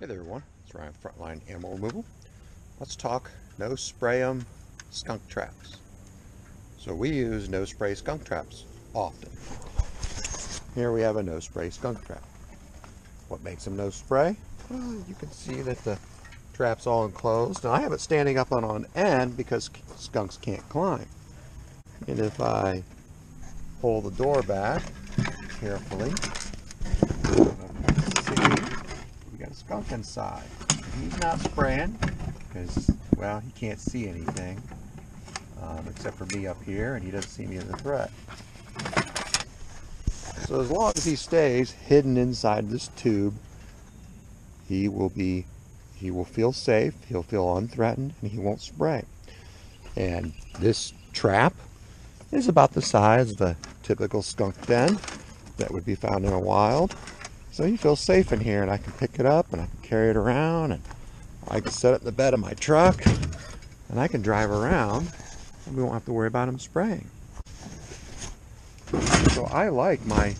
Hey there everyone, it's Ryan Frontline Animal Removal. Let's talk no-spray spray 'em skunk traps. So we use no spray skunk traps often. Here we have a no spray skunk trap. What makes them no spray? Well, you can see that the trap's all enclosed. Now I have it standing up on an end because skunks can't climb. And if I pull the door back carefully, see, skunk inside. He's not spraying because, well, he can't see anything um, except for me up here, and he doesn't see me as a threat. So as long as he stays hidden inside this tube, he will be, he will feel safe, he'll feel unthreatened, and he won't spray. And this trap is about the size of a typical skunk den that would be found in a wild. So he feels safe in here, and I can pick it up and I can carry it around, and I can set it in the bed of my truck, and I can drive around, and we won't have to worry about him spraying. So I like my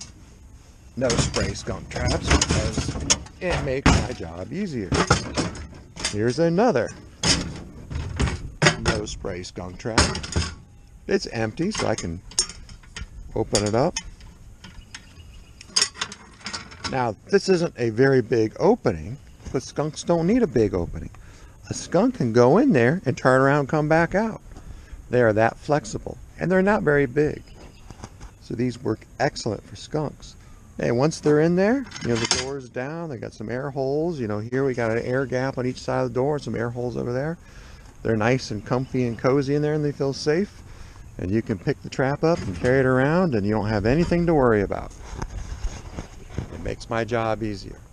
no spray skunk traps because it makes my job easier. Here's another no spray skunk trap. It's empty, so I can open it up. Now, this isn't a very big opening, but skunks don't need a big opening. A skunk can go in there and turn around and come back out. They are that flexible, and they're not very big. So these work excellent for skunks. And once they're in there, you know, the door is down, they got some air holes. You know, here we got an air gap on each side of the door, some air holes over there. They're nice and comfy and cozy in there and they feel safe. And you can pick the trap up and carry it around and you don't have anything to worry about. Makes my job easier.